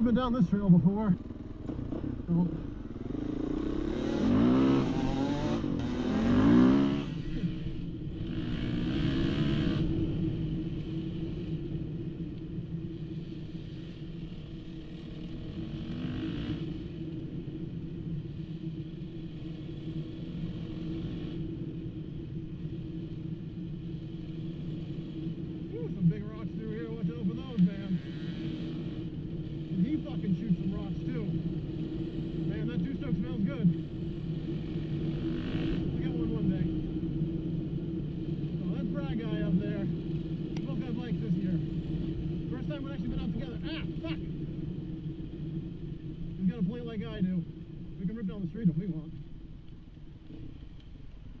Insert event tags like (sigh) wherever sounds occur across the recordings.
I've been down this trail before. I do. We can rip down the street if we want.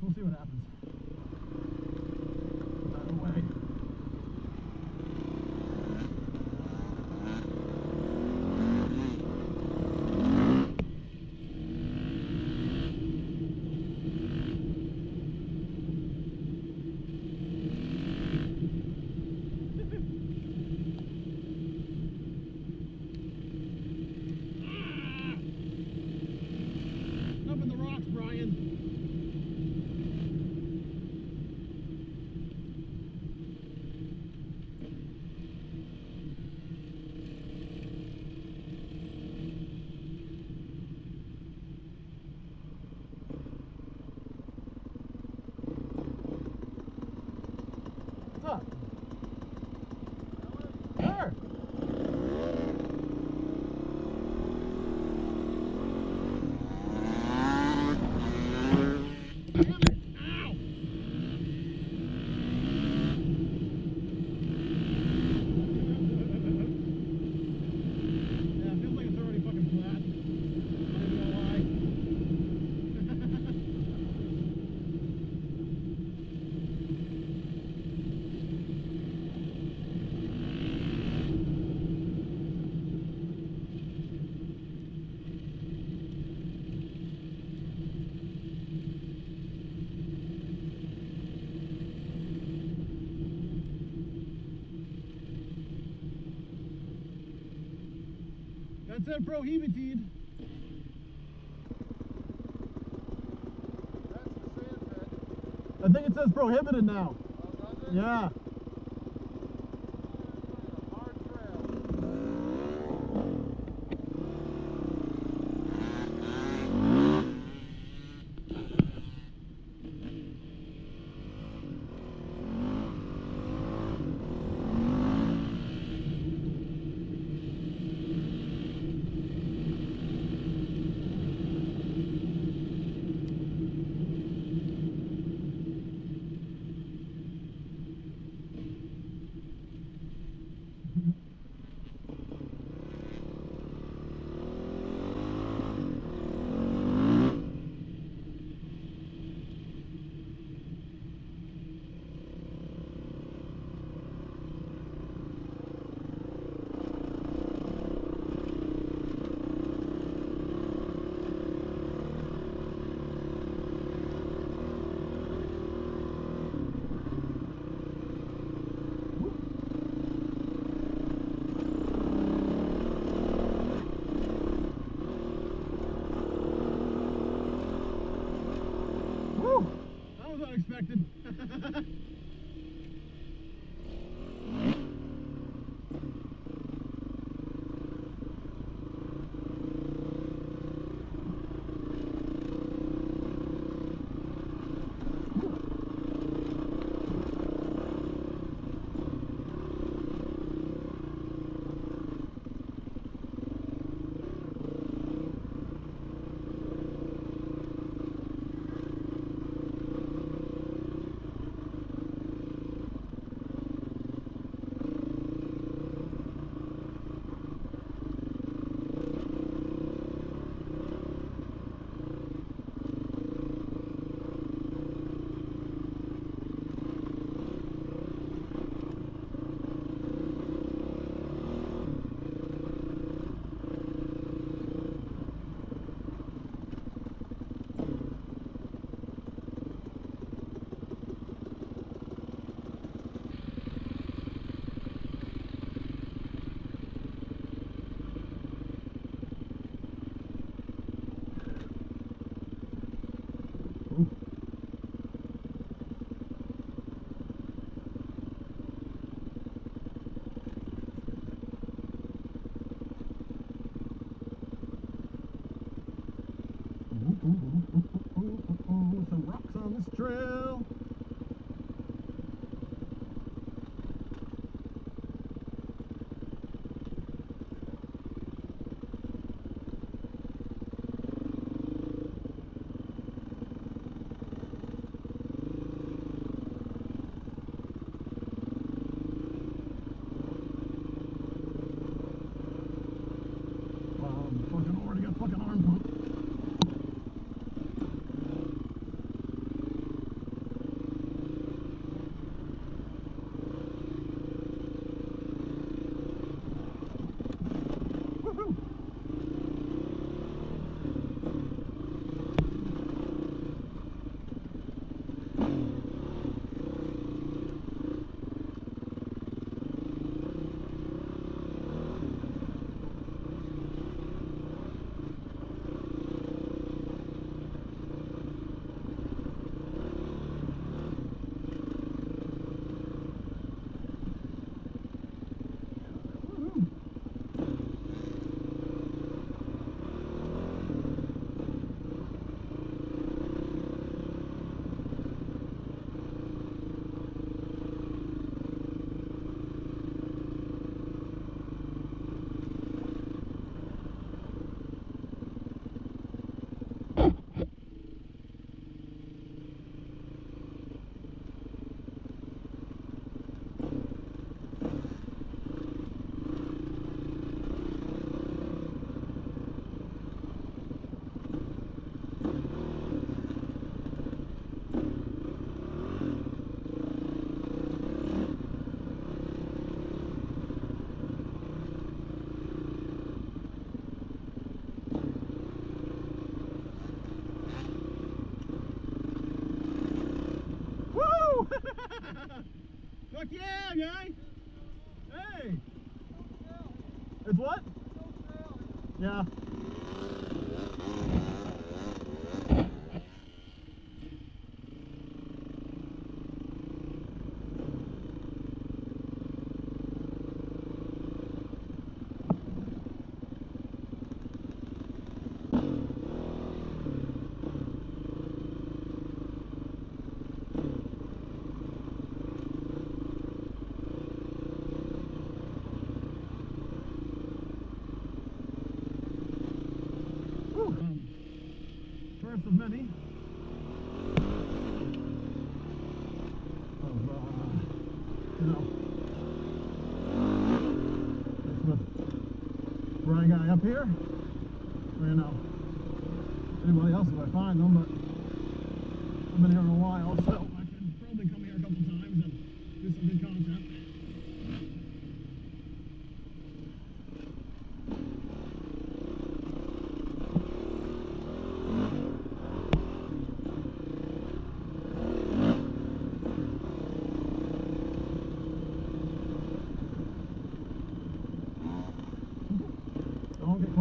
We'll see what happens. It's a prohibited. That's the sand. I think it says prohibited now. Oh, yeah. expected. (laughs) Fuck yeah, guy! Hey! It's what? Yeah. Brian guy up here. Or, you know, anybody else if I find them, but I've been here in a while, so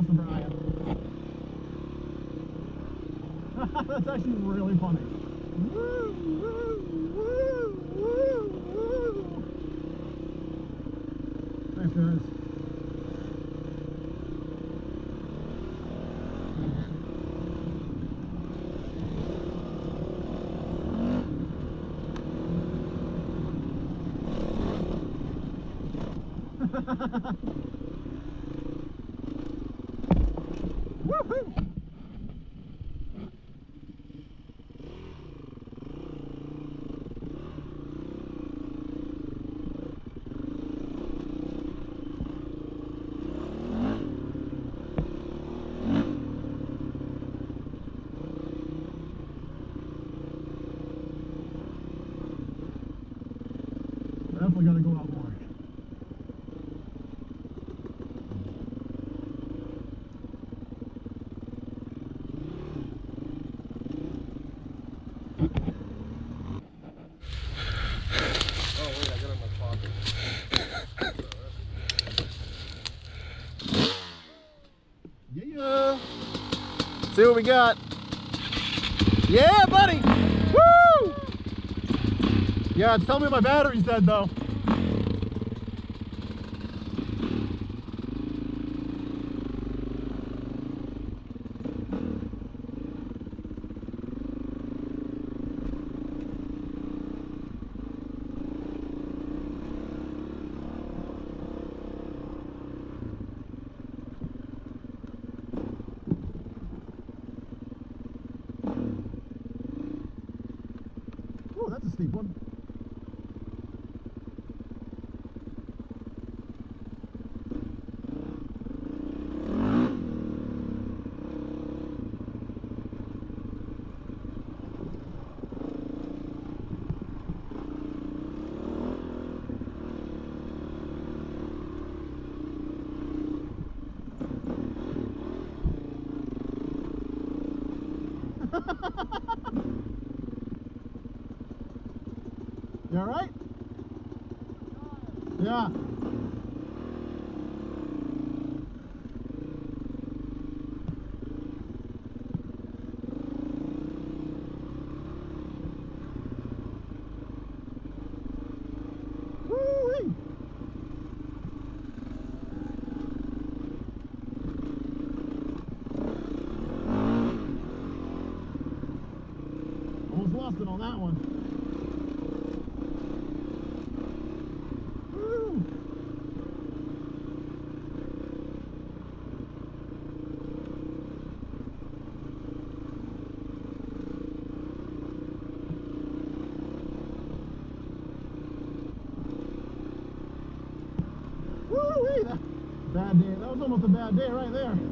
To Brian. That's actually really funny. Woo, woo, woo, woo, woo. Thanks, guys. Woohoo! Definitely gotta go out more. Oh, wait, I got it in my pocket. Yeah. See what we got. Yeah, buddy. Woo! Yeah, telling me my battery's dead though. Oh, that's a steep one. You all right? Yeah. Woo-wee. Almost lost it on that one. Woo! Woo-wee! That- Bad day. That was almost a bad day right there.